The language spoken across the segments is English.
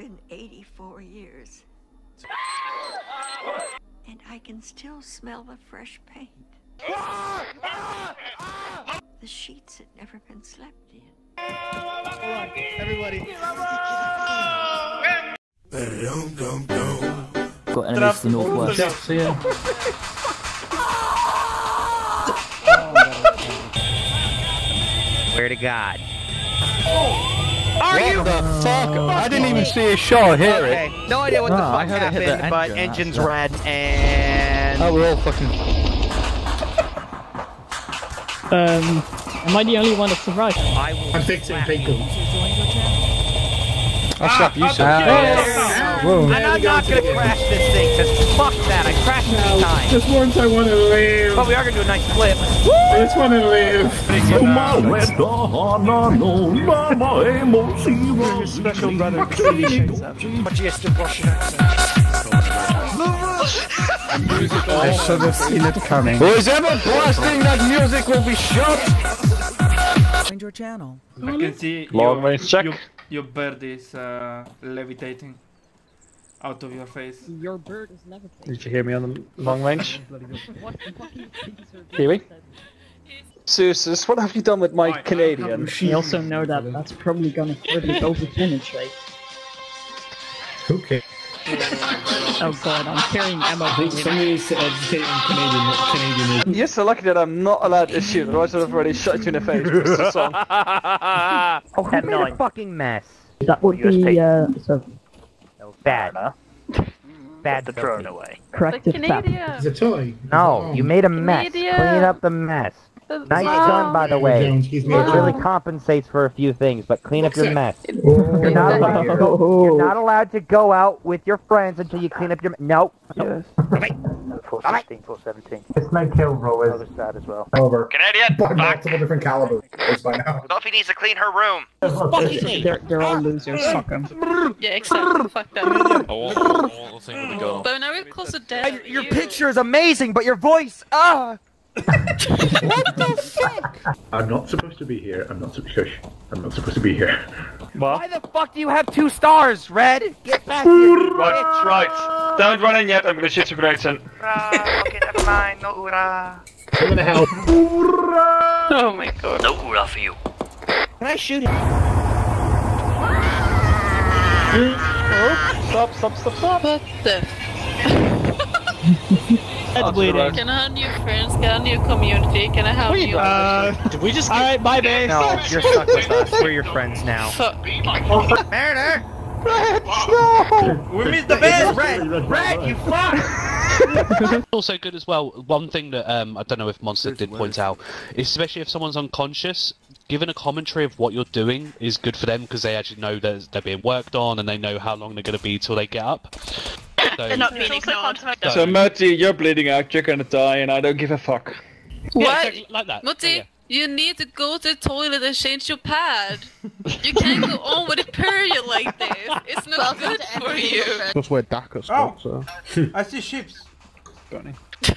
been 84 years. And I can still smell the fresh paint. The sheets had never been slept in. Everybody. Got enemies to the northwest. So yeah. Swear to God. Oh. Are you? the fuck? I didn't even see a shot hear Okay, it. no idea what the fuck I heard hit happened, the but engine's red and Oh, we're all fucking. Um, am I the only one that survived? I will I'm fixing slap Pinkle. I'll slap you, sir. Whoa. And I'm not gonna crash this thing, cause fuck that, I crashed many times. Just once I want to live. But we are gonna do a nice flip. I just want to live. Special brother clearly shows up. I should have seen it coming. Who's ever blasting that music will be shot! Find your channel. I can see Long your, range check. Your, your bird is uh, levitating out of your face. Your bird is levitating. Did you hear me on the long range? What the fuck is Kiwi? Susus, what have you done with my Right, Canadian? You also know that that's probably gonna further over-penetrate. Okay. Oh god, I'm carrying ammo. I think somebody needs to educate on Canadian what Canadian is. You're so lucky that I'm not allowed to shoot, otherwise I'd have already shot you in the face. It's a song. Oh, he made a fucking mess. That would US be, uh, so, Bad. Bad the drone away. corrective tap. It's a toy. No, you made a mess. Canadian. Clean up the mess. Nice done, by the way. Jones, It really compensates for a few things, but clean up your mess. Oh. You're not, allowed to go, you're not allowed to go out with your friends until you clean up your. mess. Nope. Yes. Full 16, full 17. It's my kill, bro. Other side as well. Over. Canadian, But multiple different calibers by now. Sophie needs to clean her room. They're, they're all losers, fuck 'em. Yeah, exactly. Fuck that. Go. But now we're close to death. Your picture is amazing, but your voice, ah! I'm not supposed to be here. I'm not supposed. Shush. I'm not supposed to be here. Why the fuck do you have two stars, Red? Get back here, you bitch! right. Don't run in yet. I'm gonna shoot you protection. okay, never mind. No ura. I'm gonna help. Oh my god. No ura for you. Can I shoot him? Oh, stop, stop, stop, stop! What the? Edwin. Can I have new friends? Can I have new community? Can I have new? Uh, Did we just- Alright, bye, base. No, you're stuck with us. We're your friends now. Fuck. Mariner! we missed the best! Red! Red, you fuck! also good as well. One thing that um, I don't know if Monster did point out, especially if someone's unconscious, giving a commentary of what you're doing is good for them because they actually know that they're being worked on and they know how long they're going to be till they get up. So, They're not being ignored. So, Murty, you're bleeding out, you're gonna die, and I don't give a fuck. yeah, What? exactly like that. Mutti, Yeah. you need to go to the toilet and change your pad. You can't go on with a period like this. It's not good for you. That's where Daka's Oh. got, so. I see ships.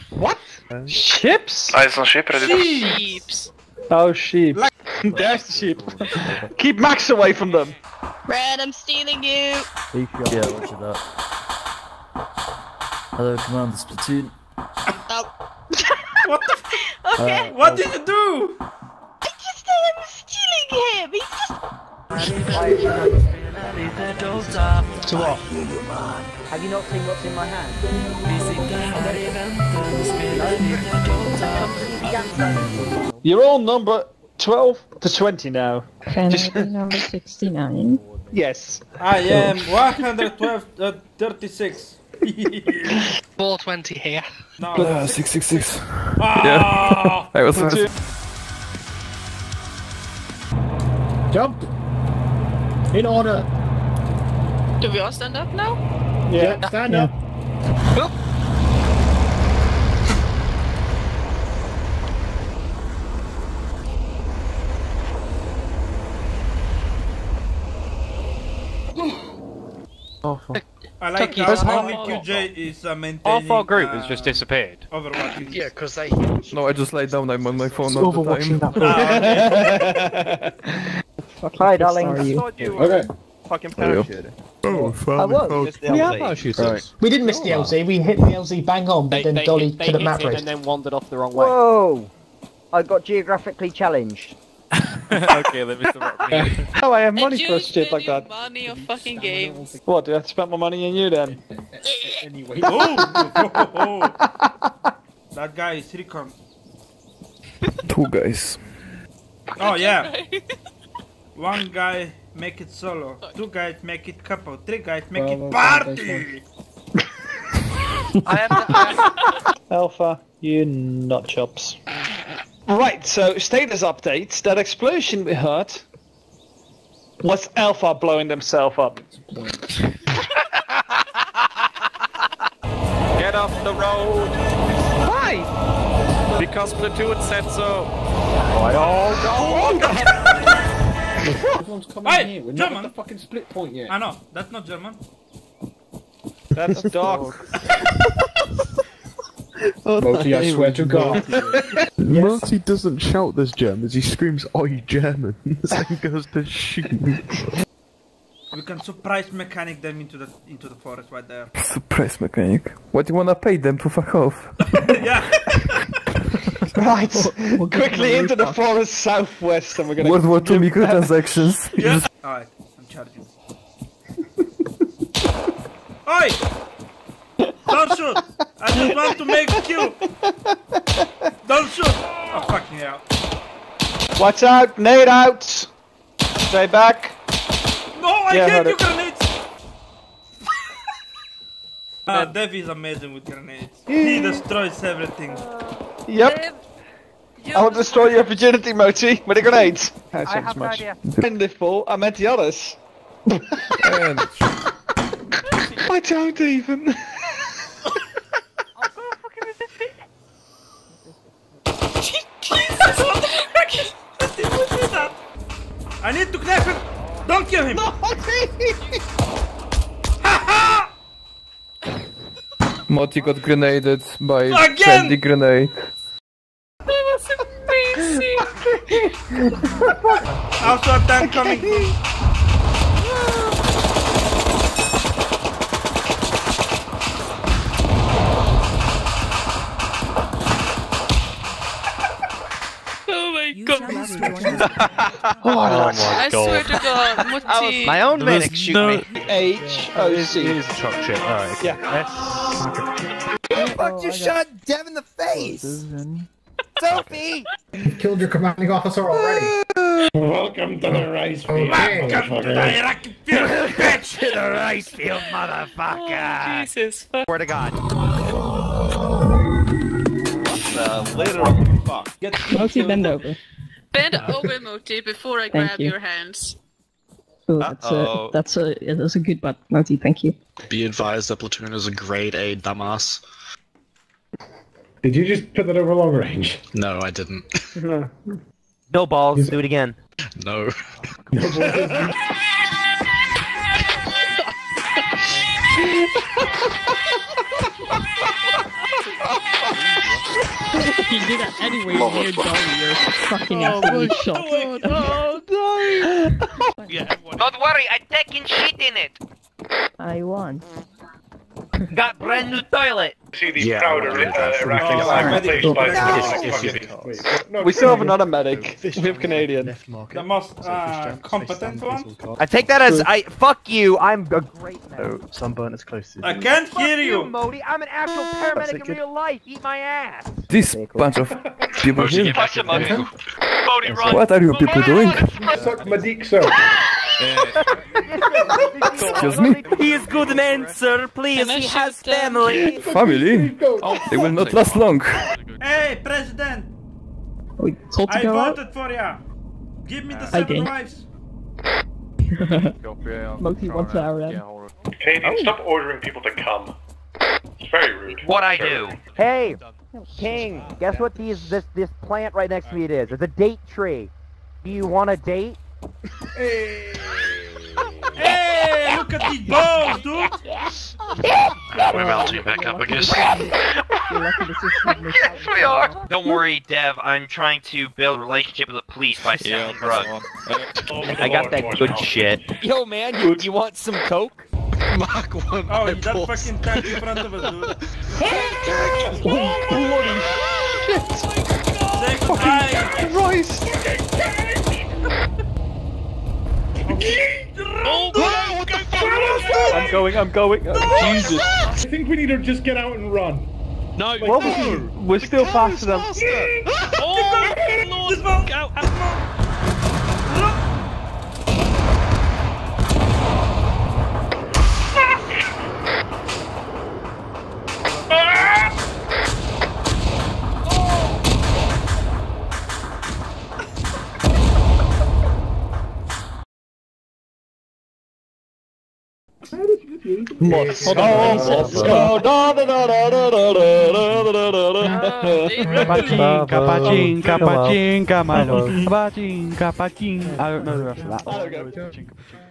What? Ships? Ah, I some ship ready. Sheeps. Oh, sheep. There's the sheep. Keep Max away from them. Red, I'm stealing you. Yeah, watch that. Hello, Commander Platoon. What the? F- Okay. what did you do? I just said I'm stealing him. He's just. To what? Have you not seen what's in my hand? You're all number 12 to 20 now. Fantasy number 69. Yes. I am 112, uh, 36. 420 here. no. Uh, 666. Ah! That was Platoon. Jump. In order. Do we all stand up now? Yeah. Stand up. I like Tucky, how half- only QJ is uh, maintaining. Half our group has uh, just disappeared. Overwatching. Yeah, because they. No, I just laid down. I'm on my phone all the Overwatching time. that Ah, okay. Fucking Hi, pissed darling. Are you? Okay. Fucking There we go. parachute. Oh, I was. We have parachuters. We didn't miss the LZ. We hit the LZ bang on, but then Dolly couldn't map race. then wandered off the wrong way. Whoa! I got geographically challenged. okay, let me stop. Oh, I have money you for shit like that. your money on fucking games. What? Did I spend my money on you then? Anyway. Oh, oh, oh, oh. That guy is Recon. Two guys. Oh yeah. One guy make it solo. Two guys make it couple. Three guys make it party. Alpha, you nut chops. Right, so status update. That explosion we heard was Alpha blowing themselves up. Get off the road! Why? Because Platoon said so. Oh, oh, Everyone's coming hey, here. We're German. not at the fucking split point yet. I know. That's not German. That's dog. Moti, I swear to God. Marty doesn't shout there's Germans, he screams, Oi, Germans, and goes to shoot. We can surprise mechanic them into the into the forest right there. Surprise mechanic. What do you wanna pay them to fuck off? yeah. Right, quickly into the forest southwest, and we're gonna. World War II microtransactions. Yeah. Alright, I'm charging. Oi! Don't shoot! I just want to make a kill! Don't shoot! Oh, fucking hell. Watch out! Nade out! Stay back. No, I Yeah, hate heard you it. grenades! Ah, Dev is amazing with grenades. He destroys everything. Yep. I will destroy your virginity, Moti, with the grenades. I have an idea. In the full, I meant the others. I don't even. Jesus, what the heck? What did do that? I need to knife him! Don't kill him! Moti got grenaded by Again! Sandy Grenade. That was amazing! Also a tank coming Oh I oh swear to God, Mutti. My own There was medic shoot no- me. H O C. It is a truck shit. Alright. Yeah. Fuck, you oh, shot Dev in the face! Sophie! You killed your commanding officer already. Welcome to the rice field. Okay. Welcome to the Iraqi field, bitch! To the rice field, motherfucker! Oh, Jesus, fuck. Swear to God. later, fuck. Get Moti, bend over. Bend over, Moti, before I Thank grab you. your hands. Oh, that's a that's a yeah, that's a good butt, Moti. Thank you. Be advised that Platoon is a grade A dumbass. Did you just put that over long range? No, I didn't. No balls, do it again. No. you did that anyway, oh, near Dolly, you're fucking oh, absolutely shot. Oh. Don't worry, I'm taking shit in it. I won. Got brand new toilet. See these Yeah, proud I wanna do uh, that. Iraqi Oh, flag medic. replaced by No. No, We still have another medic. We have Canadian. The most uh, competent one? I take that as I fuck you. I'm a great man. Oh, sunburn is close to I can't hear you, you! Modi. I'm an actual paramedic in good. real life. Eat my ass. This bunch of people Moji, here. get back in line. What are you people doing? Suck my dick, sir. Excuse me? He is good man, sir. Please, he has family. Family? Oh, they will not last long. Hey, President! We told to I go out. voted for ya! Give me the I seven didn't. wives! Moti wants our end. Canadian, stop ordering people to come. It's very rude. What I do? Hey, King. Guess what? These this this plant right next to me it is. It's a date tree. Do you want a date? Hey, hey! look at these balls, dude! We're mounting back up, I guess. You're lucky this is Yes, we are. Don't worry, Dev. I'm trying to build a relationship with the police by selling drugs. Oh, I got that good oh, shit. Yo, man, you, you want some coke? Mark one. Oh, that fucking tank in front of us, dude. Oh, Bloody Say goodbye. Christ! I'm going, I'm going. Jesus. I think we need to just get out and run. No, Well, we- we're still faster than. Oh, Lord, go out. Let's Hold on, let's go. Kapachinka, pachinka, pachinka, my lord. Kapachinka, pachinka. I don't know the rest of that.